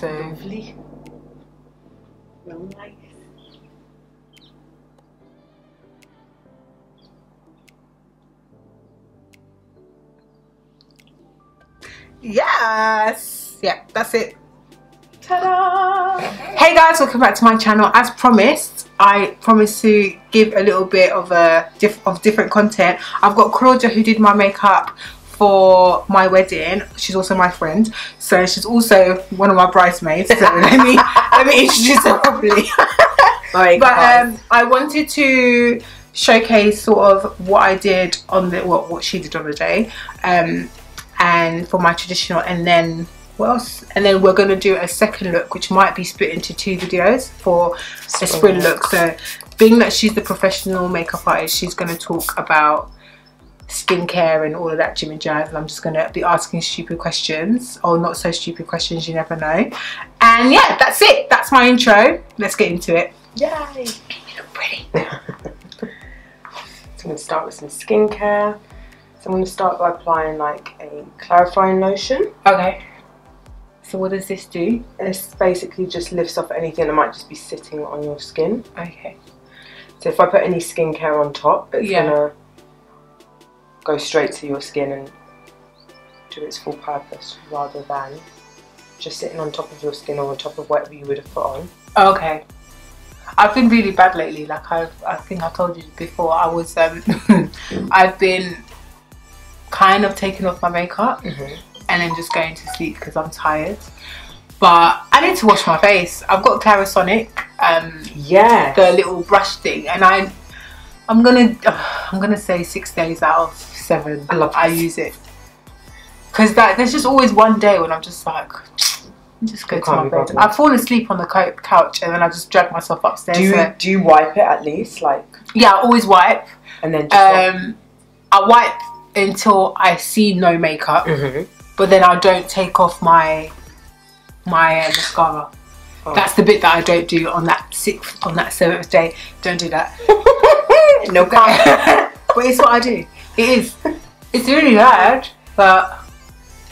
So Lovely. Real nice. yes, yeah, that's it. Ta-da! Hey guys, welcome back to my channel. As promised, I promised to give a little bit of a diff of different content. I've got Claudia who did my makeup for my wedding. She's also my friend, so she's also one of my bridesmaids. So let me let me introduce her properly. But um, I wanted to showcase sort of what I did on the what what she did on the day, um, and for my traditional, and then what else? And then we're gonna do a second look, which might be split into two videos for a spring look. So, being that she's the professional makeup artist, she's gonna talk about skincare and all of that jimmy jazz and I'm just gonna be asking stupid questions or not so stupid questions you never know and yeah that's it that's my intro let's get into it Yay! you look pretty So I'm to start with some skincare. So I'm to start by applying like a clarifying lotion. okay so what does this do This basically just lifts off anything that might just be sitting on your skin. okay So if I put any skincare on top, it's Yeah. gonna go straight to your skin and do its full purpose rather than just sitting on top of your skin or on top of whatever you would have put on. okay I've been really bad lately like I've I think I told you before I was um I've been kind of taking off my makeup and then just going to sleep because I'm tired. But I need to wash my face. I've got Clarisonic, um, Yeah. the little brush thing, and I, I'm gonna, I'm gonna say six days out of seven. I love I use it because that there's just always one day when I'm just like, just go to my bed. I fall asleep on the couch and then I just drag myself upstairs. do you so- do you wipe it at least, like, yeah, I always wipe. and then just Um, I wipe until I see no makeup. Mhm. but then I don't take off my my uh, mascara. Oh. That's the bit that I don't do on that sixth, on that seventh day. Don't do that. no but it's what I do. It is. It's really bad, but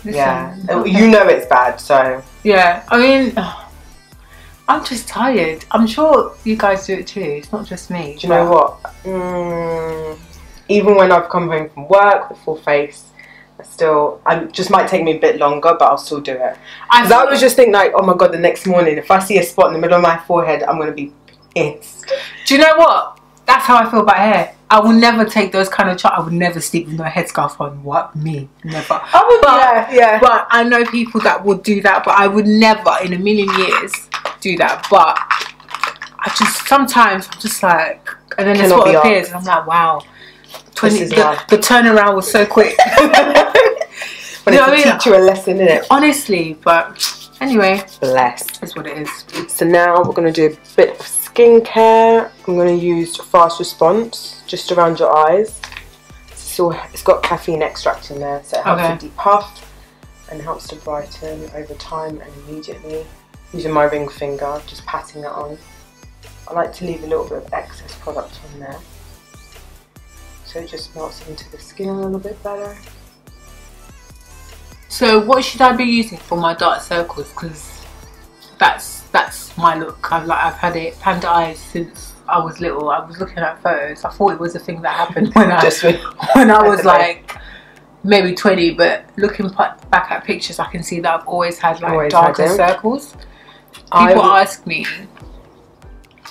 listen, Yeah, okay. you know it's bad, so Yeah, I mean, I'm just tired. I'm sure you guys do it too. It's not just me. do you know what? Mm, even when I've come home from work with full face, I still, I just might take me a bit longer, but I'll still do it. I, I was just thinking, like, oh my god, the next morning, if I see a spot in the middle of my forehead, I'm gonna be pissed. Do you know what? That's how I feel about hair. I will never take those kind of cho- I would never sleep with no headscarf on. What me? Never. I would, But- yeah, yeah. But I know people that would do that, but I would never in a million years do that. But I just sometimes I'm just like, and then the Cannot spot appears, and I'm like, wow. Twenty. The, life. the turnaround was so quick. But You know it's what to teach you a lesson in it. Honestly, but anyway, Bless. Is what it is. So now we're going to do a bit of skincare. I'm going to use Fast Response just around your eyes. So it's got caffeine extract in there, so it helps Okay. to depuff and helps to brighten over time and immediately. Using my ring finger, just patting it on. I like to leave a little bit of excess product on there. So it just melts into the skin a little bit better. So what should I be using for my dark circles? Because my look. I've like I've had it panda eyes since I was little. I was looking at photos. I thought it was a thing that happened when I when I was like maybe 20 but looking back at pictures I can see that I've always had like Always darker them. circles I people would- ask me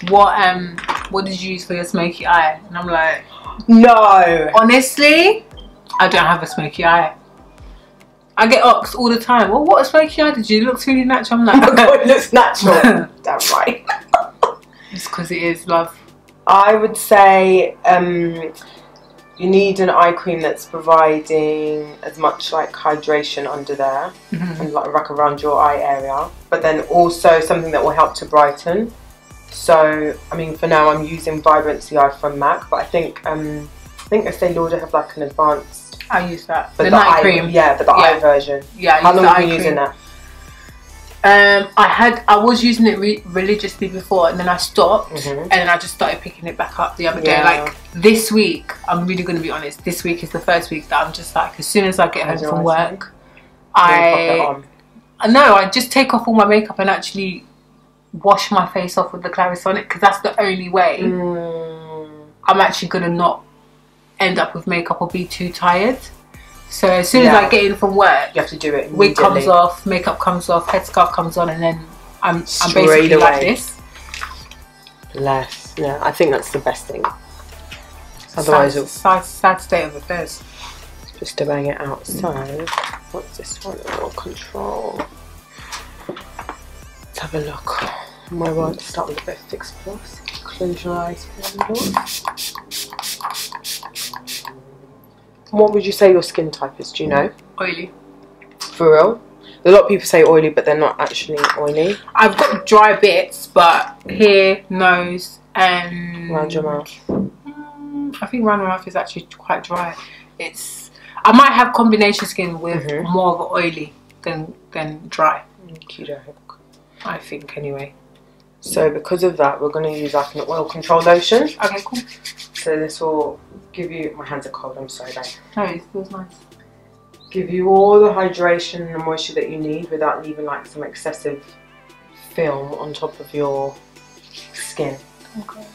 what um what did you use for your smoky eye and I'm like No! honestly I don't have a smoky eye I get asked all the time well what a smoky eye did you it looks really natural I'm like, Oh god, it looks natural. Damn right. it's because it is love I would say um, you need an eye cream that's providing as much like hydration under there Mhm. and like, like around your eye area, but then also something that will help to brighten. So I mean, for now I'm using Vibrancy Eye from MAC, but I think um, I think Estee Lauder have like an advanced, I use that but the, the, night eye cream yeah, but the Yeah. eye version. yeah I How use long the have you been using that? Um, I had I was using it re- religiously before, and then I stopped, Mhm. and then I just started picking it back up the other day. Yeah. Like this week, I'm really going to be honest. This week is the first week that I'm just like, as soon as I get home from work, I no, I just take off all my makeup and actually wash my face off with the Clarisonic because that's the only way Mm. I'm actually gonna not end up with makeup or be too tired. So as soon as I get in from work, You have to do it wig comes off, makeup comes off, headscarf comes on, and then I'm I'm basically like away. this. Less. Yeah, I think that's the best thing. Otherwise, sad, sad, sad state of affairs. just to bang it outside. What's this one? More control. Let's have a look. My one start with a bit of Fix Plus. Close your eyes. What would you say your skin type is? Do you know? Oily. For real? A lot of people say oily, but they're not actually oily. I've got dry bits, but here, nose, and Around your mouth. Mm, I think around my mouth is actually quite dry. It's I might have combination skin with Mhm. more of oily than than dry. Cute. I think anyway. So because of that, we're going to use like an oil control lotion. Okay, cool. So this will give you. My hands are cold. I'm sorry, babe. No, it feels nice. Give you all the hydration and moisture that you need without leaving like some excessive film on top of your skin. Okay.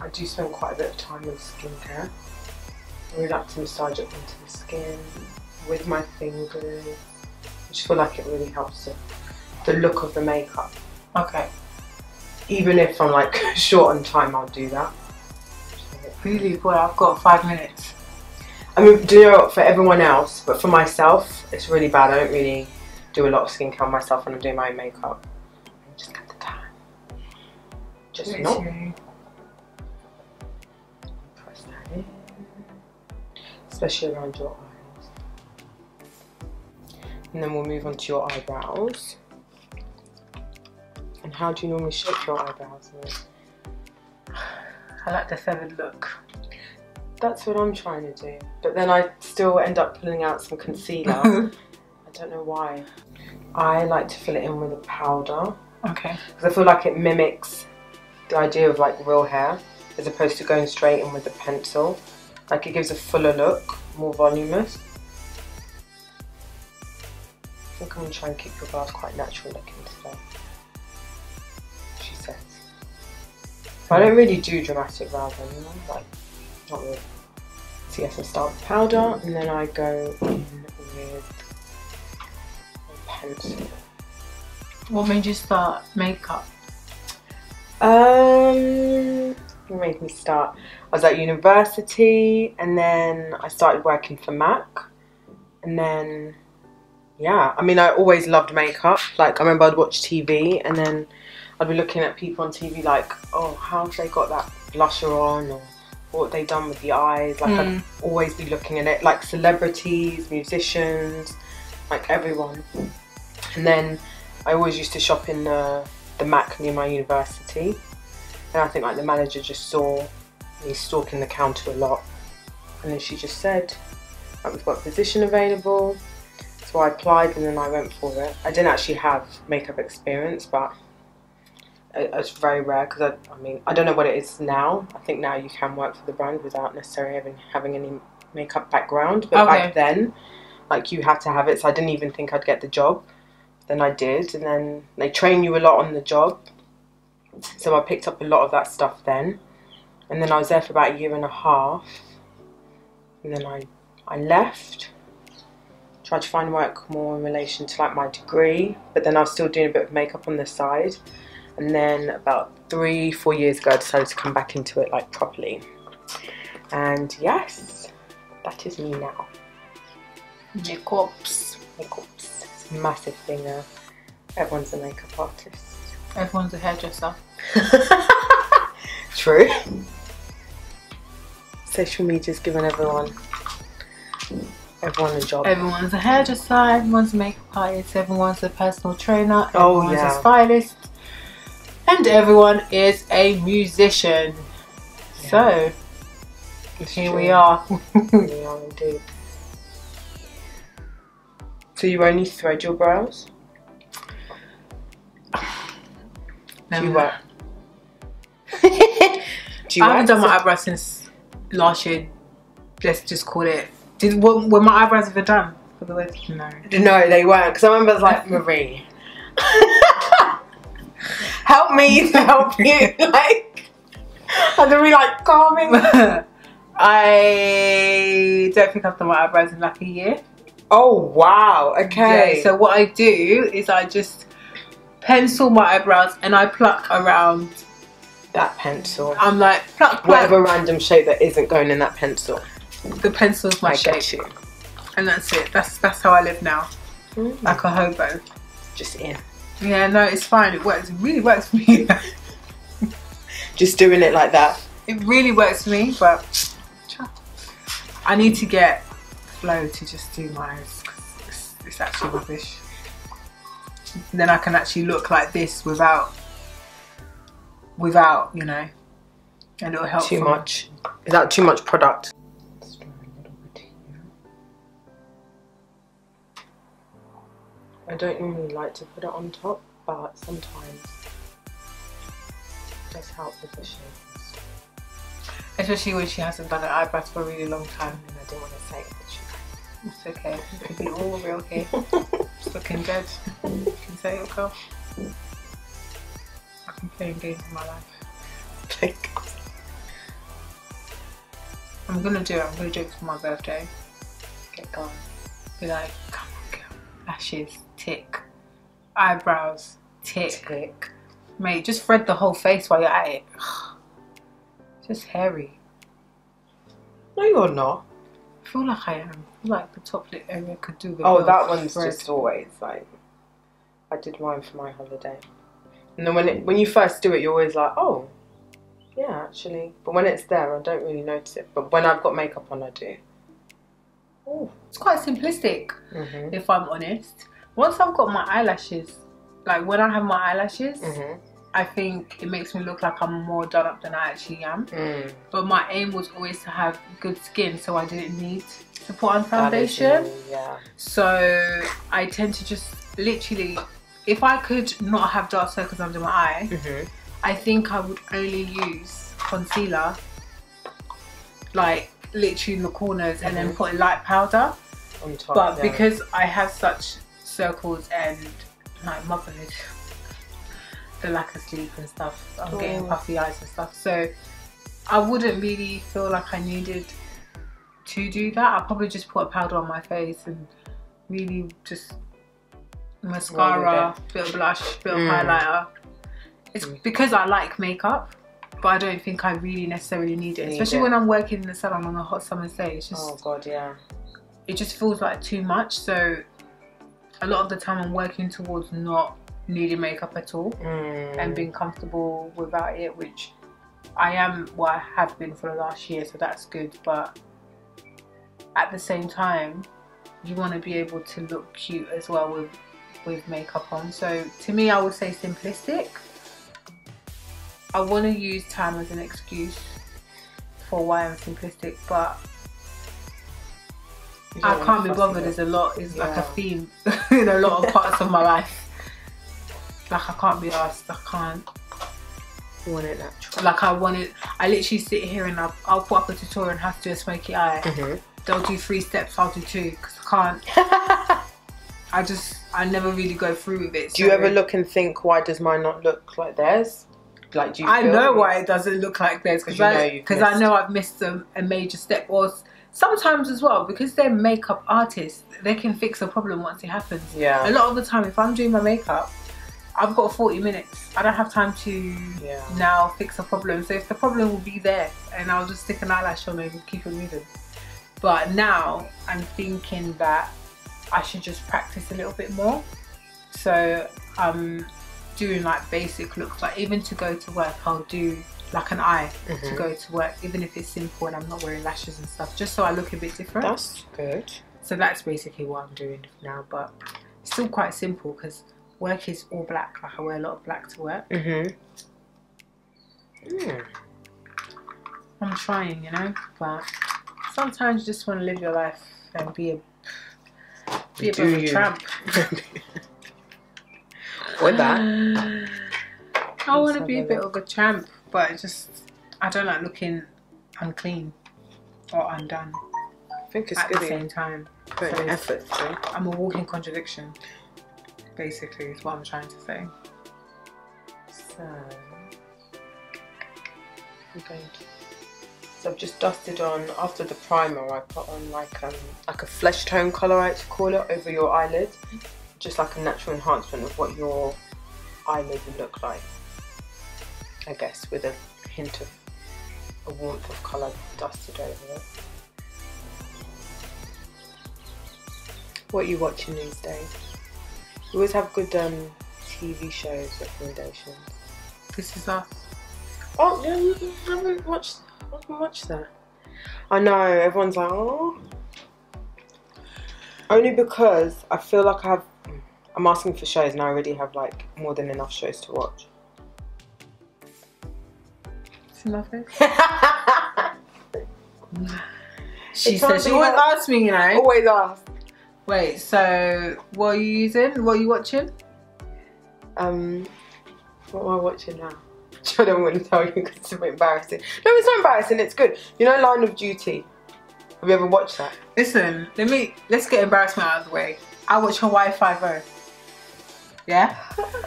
I do spend quite a bit of time with skincare. I really like to massage it into the skin with my fingers. I just feel like it really helps the, the look of the makeup. Okay. Even if I'm like short on time, I'll do that. Really? Well, I've got five minutes. I mean, do you know what, for everyone else, but for myself, it's really bad. I don't really do a lot of skincare on myself when I'm doing my own makeup. I just get the time. Just not press that in. Especially around your. And then we'll move on to your eyebrows. And how do you normally shape your eyebrows? I like the feathered look. That's what I'm trying to do. But then I still end up pulling out some concealer. I don't know why. I like to fill it in with a powder okay. because I feel like it mimics the idea of like real hair as opposed to going straight in with a pencil. Like it gives a fuller look, more voluminous. I'm gonna try and keep your brows quite natural looking today. She says. I don't really do dramatic brows anymore, like not really. So yes, I start with powder and then I go in with a pencil. What made you start makeup? Um, what made me start? I was at university, and then I started working for Mac, and then yeah, I mean, I always loved makeup. Like, I remember I'd watch TV, and then I'd be looking at people on TV, like, oh, how have they got that blusher on, or what they done with the eyes? Like, I'd Mm. always be looking at it, like celebrities, musicians, like everyone. And then I always used to shop in the the Mac near my university, and I think like the manager just saw me stalking the counter a lot, and then she just said, like, "We've got a position available." So I applied, and then I went for it. I didn't actually have makeup experience, but it's very rare because I, I mean, I don't know what it is now. I think now you can work for the brand without necessarily having having any makeup background, but Okay. back then, like you had to have it. So I didn't even think I'd get the job. Then I did, and then they train you a lot on the job. So I picked up a lot of that stuff then, and then I was there for about a year and a half, and then I I left. Tried to find work more in relation to like my degree, but then I was still doing a bit of makeup on the side. And then about three, four years ago, I decided to come back into it like properly. And yes, that is me now. Makeups. Makeups, it's a massive thing now. Everyone's a makeup artist. Everyone's a hairdresser. True. Social media's given everyone everyone a job. Everyone's a hairdresser. Everyone's a makeup artist. Everyone's a personal trainer. Oh, Everyone's yeah. a stylist. And everyone is a musician. So It's here true. we are. We are indeed. So you only thread your brows? Do you? Do you I haven't done my eyebrows since last year. Let's just call it Did were, were my eyebrows ever done for the wedding? No. No, they weren't. Because I remember I was like, Marie, help me to help you. Like, and then we like calming. I don't think I've done my eyebrows in like a year. Oh wow. Okay. Yeah, so what I do is I just pencil my eyebrows and I pluck around. that pencil. I'm like pluck, pluck. Whatever random shape that isn't going in that pencil. The pencil's my I shape, and that's it. That's that's how I live now, Mm. like a hobo. Just in. Yeah, no, it's fine. It works. It really works for me. Just doing it like that. it really works for me, but I need to get flow to just do my it's, it's actually rubbish. Then I can actually look like this without, without you know, a little help. Too much. Is that too much product? I don't normally like to put it on top, but sometimes it does help with the shape. Especially when she hasn't done her eyebrows for a really long time. And I didn't want to say it, but she it's okay. It could be all real here. It's looking good. You can say it, girl. I've been playing games in my life. Like, I'm gonna do it. I'm gonna do it for my birthday. Get going. Be like, come on, girl. Lashes, tick. Eyebrows, tick. tick. Mate, just thread the whole face while you're at it. Just hairy. No, you're not. I feel like I am. I feel like the top lip area could do with Oh, that one's thread. just always like. I did mine for my holiday, and then when it when you first do it, you're always like, oh, yeah, actually. But when it's there, I don't really notice it. But when I've got makeup on, I do. Oh, it's quite simplistic, Mhm. if I'm honest. Once I've got my eyelashes, like when I have my eyelashes, Mhm. I think it makes me look like I'm more done up than I actually am. Mm. But my aim was always to have good skin, so I didn't need to put on foundation. yeah. So I tend to just literally, if I could not have dark circles under my eye, Mhm. I think I would only use concealer, like literally in the corners, and then Mhm. put a light powder. On top. But yeah. because I have such circles and like motherhood, the lack of sleep and stuff, I'm getting Oh. puffy eyes and stuff. So I wouldn't really feel like I needed to do that. I'll probably just put a powder on my face and really just mascara, bit of blush, bit of Mm. highlighter. It's Mm. because I like makeup, but I don't think I really necessarily need it. Need Especially it. when I'm working in the salon on a hot summer's day. It's just Oh god, yeah. it just feels like too much. So a lot of the time I'm working towards not needing makeup at all Mm. and being comfortable without it, which I am well I have been for the last year, so that's good. But at the same time, you want to be able to look cute as well with with makeup on. So to me, I would say simplistic. I want to use time as an excuse for why I'm simplistic, but I can't be bothered is a lot is like a theme in a lot of parts of my life. Like I can't be asked. I can't. Want it natural. Like I want it. I literally sit here and I'll, I'll put up a tutorial on how to do a smoky eye. Mhm. They'll do three steps. I'll do two because I can't. I just I never really go through with it. do you ever look and think, why does mine not look like theirs? Like, do you? I know why it doesn't look like theirs 'Cause because you know I because I know I've missed a, a major step or sometimes as well because they're makeup artists they can fix a problem once it happens. Yeah. A lot of the time, if I'm doing my makeup, I've got 40 minutes. I don't have time to Yeah. now fix a problem. So if the problem will be there, and I'll just stick an eyelash on and keep it moving. But now I'm thinking that I should just practice a little bit more. So I'm doing like basic looks, like even to go to work, I'll do like an eye to Mhm. go to work, even if it's simple and I'm not wearing lashes and stuff, just so I look a bit different. That's good. So that's basically what I'm doing now, but still quite simple because work is all black. Like I wear a lot of black to work. Mhm. Mm. I'm trying, you know, but sometimes you just want to live your life and be a be a bit of a tramp. With that. I want to be a bit look. of a champ, but it just I don't like looking unclean or undone. I think it's at good. the same time. Putting So effort through. I'm a walking contradiction. Basically, is what I'm trying to say. So, I'm going to. So I've just dusted on after the primer. I put on like um like a flesh tone color, I like to call it, over your eyelid, just like a natural enhancement of what your eyelid would look like. I guess with a hint of a warmth of color dusted over it. What are you watching these days? You always have good um, TV shows recommendations. This is us. Oh, yeah, you you haven't watched, haven't watched that. I know, everyone's like, oh. Only because I feel like I have, I'm asking for shows and I already have like more than enough shows to watch. See my face? She It's said she to always have- asks me, you know. Always ask. Wait, so what are you using? What are you watching? Um, what am I watching now? I don't want to tell you because it's a bit embarrassing. No, it's not embarrassing, it's good. You know Line of Duty? Have you ever watched that? Listen, let me let's get embarrassment out of the way. I watch Hawaii Five O. Yeah,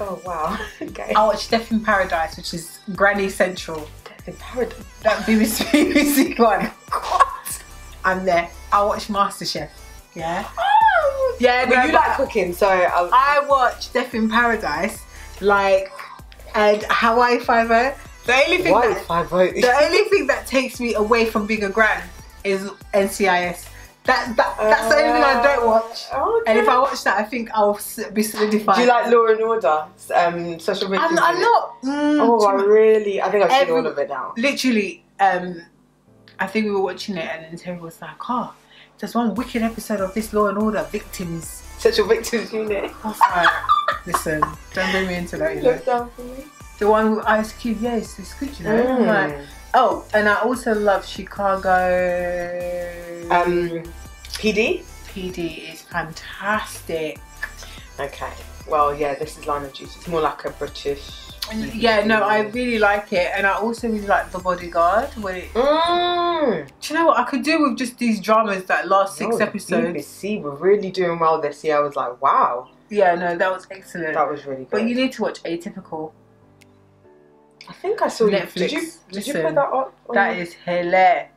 Oh, wow. okay. I watch Death in Paradise, which is Granny Central. Death in Paradise. That BBC BBC one. What? I'm there. I watch MasterChef. Yeah. Oh, Yeah, but no, you but- like cooking, so I'll, I watch Death in Paradise, like, and Hawaii Five O. The only thing Why that five the only thing that takes me away from being a gran is NCIS. That, that that's the only thing I don't watch. Okay. And if I watch that, I think I'll be solidified. do you like Law and Order? Um, Special Victims? I'm, I'm not. Mm, Oh, I really? I think I've seen all of it now. literally. Um, I think we were watching it, and then Terry was like, "Oh, there's one wicked episode of this Law and Order victims." Special Victims Unit. I was like, "Listen, don't bring me into that." You know, Look down for me. the one with Ice Cube. Yes, it's good. You know. I'm like, Mm. Oh, and I also love Chicago. Um, PD. PD is fantastic. Okay. Well, yeah, this is Line of Duty. It's more like a British. Yeah, no, I really like it, and I also really like The Bodyguard. When it, Mm. do you know what I could do with just these dramas that last six episodes? BBC were really doing well this year. I was like, wow, Yeah, no, that was excellent. that was really good. but you need to watch Atypical. I think I saw you. Netflix. Did you? Did you put that up? That is hilarious.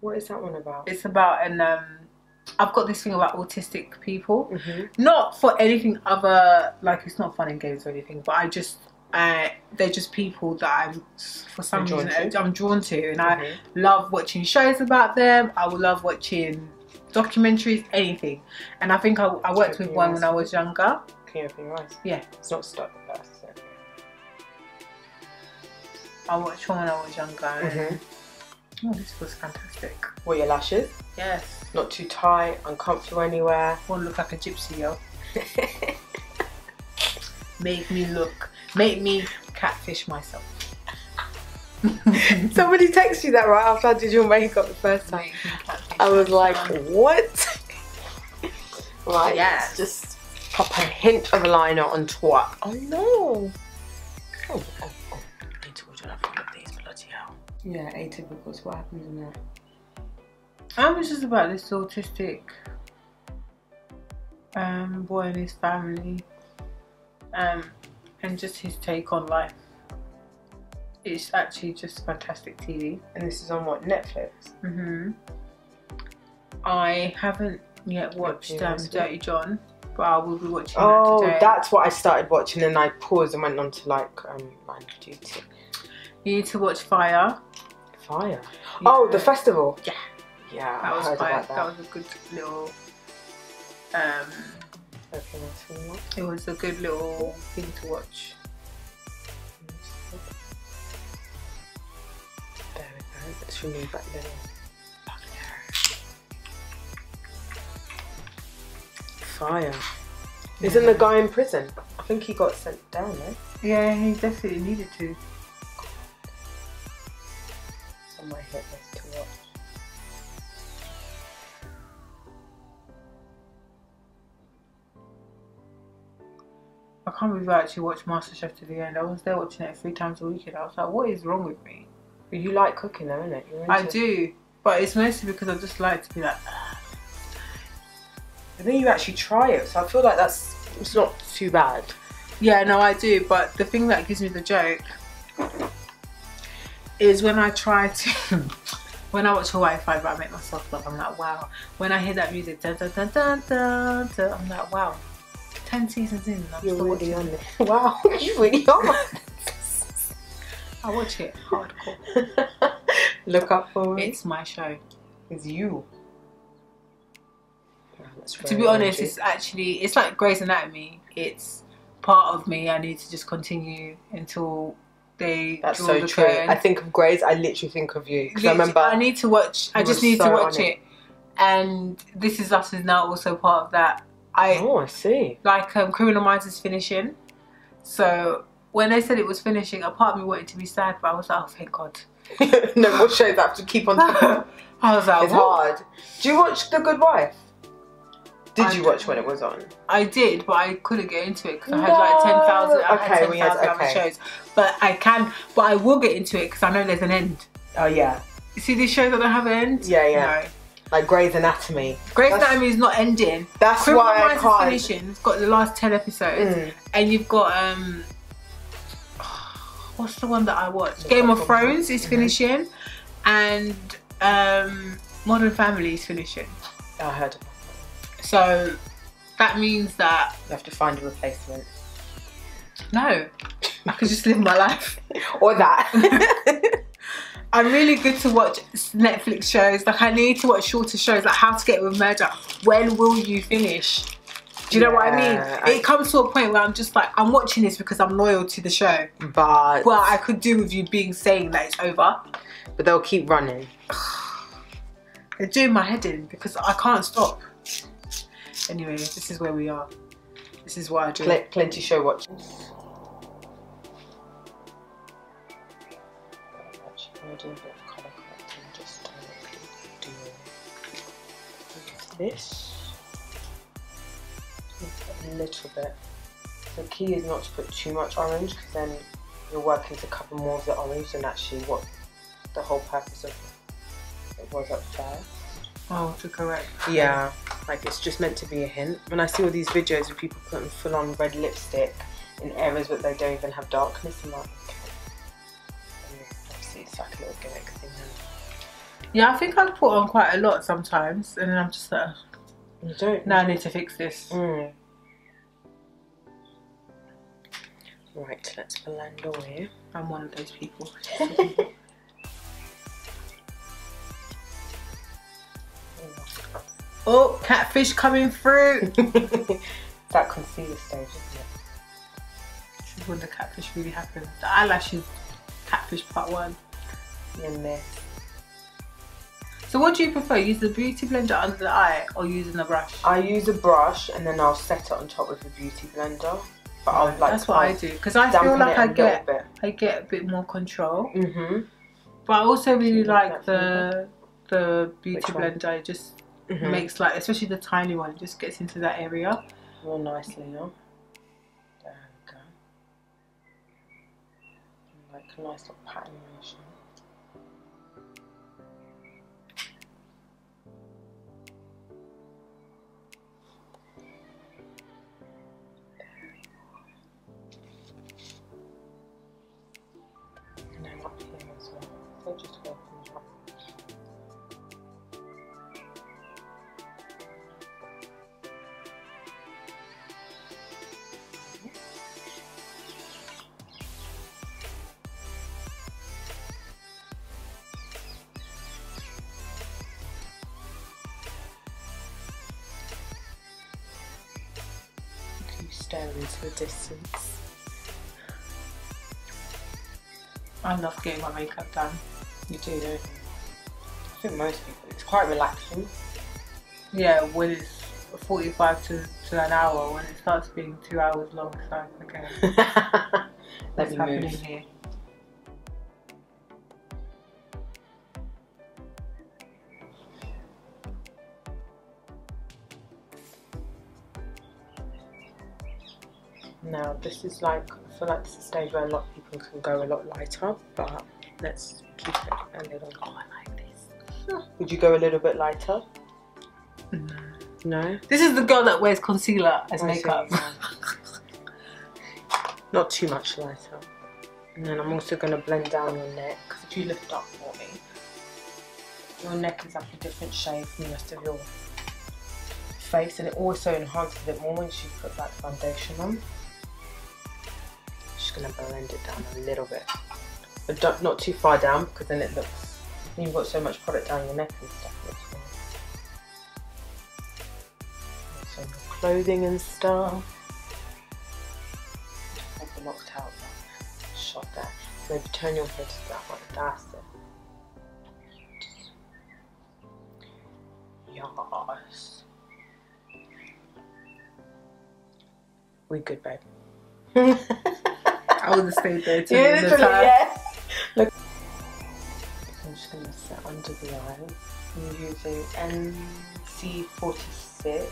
What is that one about? It's about an um. I've got this thing about autistic people. Mhm. Not for anything other, like it's not fun in games or anything, but I just, uh, they're just people that I'm, for some reason, to? I'm drawn to, and I Mhm. love watching shows about them. I will love watching documentaries, anything. And I think I, I worked with one when I was younger. Can you open your eyes? Yeah. It's not stuck first. I watched one when I was younger. Mhm. Oh, this was fantastic. What your lashes? Yes. Not too tight, uncomfortable anywhere. Won't look like a gypsy, yo. Make me look. Make me catfish myself. Somebody texted you that right after I did your makeup the first time. Make me catfish I was like, what? right, Yes. just pop a hint of a liner on top. Oh no. Oh, oh, Yeah, atypical is what happens in that. I was just about this autistic um, boy and his family, um, and just his take on life. It's actually just fantastic TV. And this is on what, Netflix? Mm-hmm. I haven't yet watched um. Dirty John, but I will be watching Oh, that today. that's what I started watching and I paused and went on to like um, of Duty. You need to watch Fyre. Fyre. Oh, the festival. Yeah. Yeah, That I was heard Fyre. about That. that. was a good little. Um, Okay, that's one more. it was a good little thing to watch. There we go. Let's remove that little Fire. Isn't the guy in prison? I think he got sent down, no? Yeah, he definitely needed to. Can't believe I actually watched MasterChef to the end. I was there watching it three times a week, and I was like, "What is wrong with me?" But you like cooking though, innit? You're I do, but it's mostly because I just like to be like, And then you actually try it, so I feel like that's it's not too bad. Yeah, no, I do. But the thing that gives me the joke is when I try to, when I watch Hawaii Five, I make myself laugh. I'm like, wow. When I hear that music, dun, dun, dun, dun, dun, dun, I'm like, wow. Ten seasons in, and I'm You're watching on it. it. Wow, you really are. I watch it hardcore. Look up for it. It's my show. It's you. To be honest, it's actually it's like Grey's Anatomy. It's part of me. I need to just continue until they That's draw so the true. I think of Grey's, I literally think of you. Because I remember. I need to watch. I just need to watch it. it. And This Is Us is now also part of that. I oh, I see. like um, Criminal Minds is finishing, so when they said it was finishing, a part of me wanted to be sad, but I was like, oh thank God. no more shows I have to keep on. I was like, It's "What?" hard. Do you watch The Good Wife? Did I you watch when it was on? I did, but I couldn't get into it because I had like ten thousand. I Okay, had we ten had- thousand other shows, but I can. But I will get into it because I know there's an end. Oh yeah, You see these shows that don't have an end? Yeah, yeah. No. Like Grey's Anatomy. Grey's That's- Anatomy is not ending. That's Criminal why I Minds can't. is finishing. It's got the last ten episodes, Mm. and you've got um, what's the one that I watched? Game of. Thrones is Mhm. finishing, and um, Modern Family is finishing. I heard. So that means that You have to find a replacement. no, I could just live my life. Or that. I'm really good to watch Netflix shows. Like I need to watch shorter shows, like How to Get with Murder. When will you finish? Do you know what I mean? Yeah, I- It comes to a point where I'm just like, I'm watching this because I'm loyal to the show. but Well, I could do with you being saying that it's over. but they'll keep running. They're doing my head in because I can't stop. Anyway, this is where we are. This is what I do. Pl- plenty show watching. Actually, gonna do a bit of colour correcting just to do this. A little bit. The key is not to put too much orange because then you're working to cover more of the orange than actually what the whole purpose of it was at first. Oh, to correct. Yeah, like it's just meant to be a hint. When I see all these videos of people putting full on red lipstick in areas where they don't even have darkness, I'm like, okay. And obviously, it's like a little gimmick thing. Yeah, I think I put on quite a lot sometimes, and then I'm just like, you don't. now I need to fix this. Mm. Right, let's blend away. I'm one of those people. Oh, catfish coming through. that concealer stage, isn't it? This is when the catfish really happens. The eyelashes, catfish part one. In there. So what do you prefer? Use the beauty blender under the eye or using the brush? I use a brush and then I'll set it on top with a beauty blender. But I'll like That's what I do because I feel like I a get. I get a bit more control. Mm-hmm. But I also really like the the beauty Which one? blender. It just mm-hmm. makes like, especially the tiny one, it just gets into that area. Real nicely, yeah. There we go. Like a nice little pattern motion. Staring into the distance. I love getting my makeup done. You do, don't you? I think most people. It's quite relaxing. Yeah, when it's 45 to, to an hour, when it starts being two hours long, it's like, okay, Let what's me happening move. here? This is like I feel like this is a stage where a lot of people can go a lot lighter, but let's keep it a little. Oh, I like this. Would you go a little bit lighter? No. No. This is the girl that wears concealer as I see, makeup. yeah. Not too much lighter. And then I'm also going to blend down your neck. If you lift up for me, your neck is like a different shade from the rest of your face. And it also enhances it more once you put that foundation on. Just going to blend it down a little bit. But not too far down because then it looks, you've got so much product down your neck and stuff. It looks weird. So your clothing and stuff. Have the locked out that shot there. Maybe turn your head to that one. That's it. Yes. We good, babe. I would have stayed there till Yeah, the literally, time. yeah. Look. I'm just going to set under the eyes. I'm using NC46.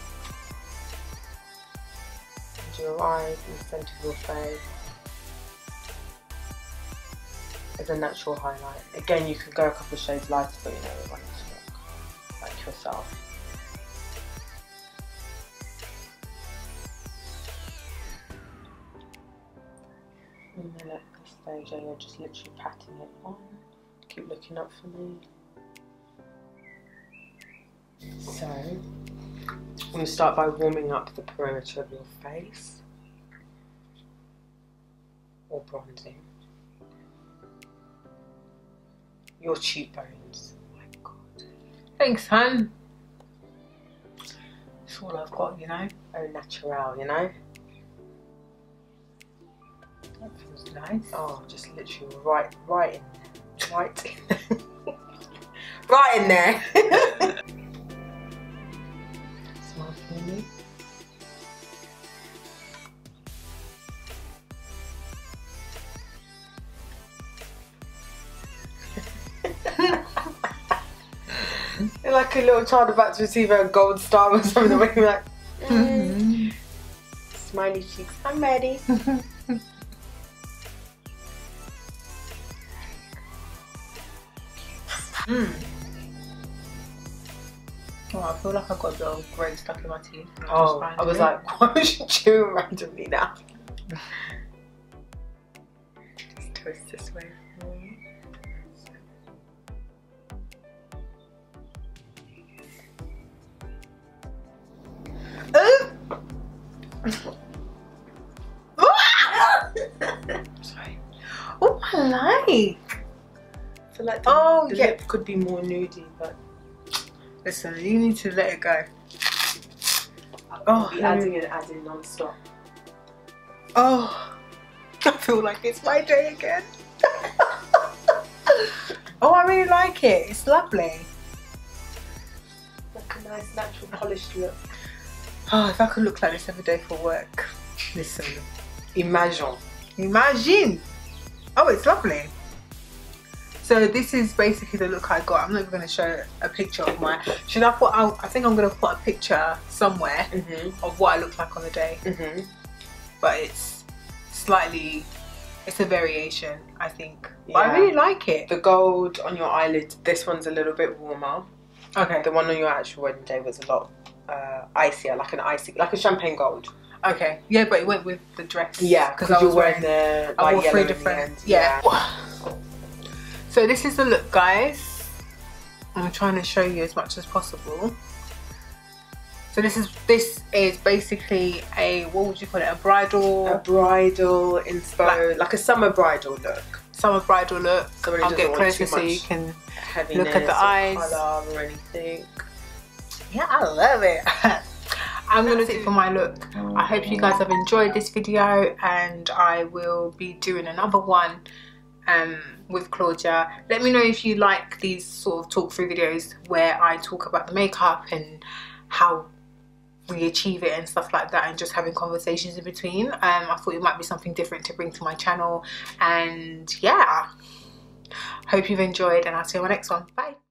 Under your eyes in the centre of your face. As a natural highlight. Again, you can go a couple of shades lighter, but you know, you want it to look like yourself. And then at this stage, you're just literally patting it on. Keep looking up for me. So, I'm going to start by warming up the perimeter of your face. Or bronzing. Your cheekbones. Oh my god. Thanks, hun. That's all I've got, you know. Oh, natural, you know? That feels nice. Oh, just literally right, right in there. Right in there. right in there. Smile for me. You're like a little child about to receive a gold star or something. You're like, mm. smiley cheeks. I'm ready. Mm. Oh, I feel like I've got the grey stuck in my teeth. Oh, I was like, why was you chewing randomly now? Just twist this way. for me. Sorry. Oh, I like. Feel like the, Oh, the yeah. lip could be more nudie, but Listen, you need to let it go. I'll Oh, be adding and adding non-stop. Oh, I feel like it's my day again. oh, I really like it. It's lovely. Like a nice natural polished look. Oh, if I could look like this every day for work. Listen, Imagine. imagine. Oh, it's lovely. So this is basically the look I got. I'm not even going to show a picture of my. Should I put out? I think I'm going to put a picture somewhere Mm-hmm. of what I look like on the day. Mm-hmm. But it's slightly. It's a variation, I think. But I really like it. The gold on your eyelid, this one's a little bit warmer. Okay. The one on your actual wedding day was a lot uh, icier, like an icy, like a champagne gold. Okay. Yeah, but it went with the dress. Yeah, because I was wearing wearing. the I wore three the different. end. Yeah. So this is the look, guys. I'm trying to show you as much as possible. So this is this is basically a what would you call it? A bridal A bridal inspo, like, a summer bridal look. summer bridal look. Somebody I'll get closer so you can. Look at the eyes. or anything. Yeah, I love it. I'm gonna sit for my look. I hope you guys have enjoyed this video and I will be doing another one um, with Claudia. Let me know if you like these sort of talk through videos where I talk about the makeup and how we achieve it and stuff like that and just having conversations in between. Um, I thought it might be something different to bring to my channel and yeah. Hope you've enjoyed and I'll see you on my next one. Bye.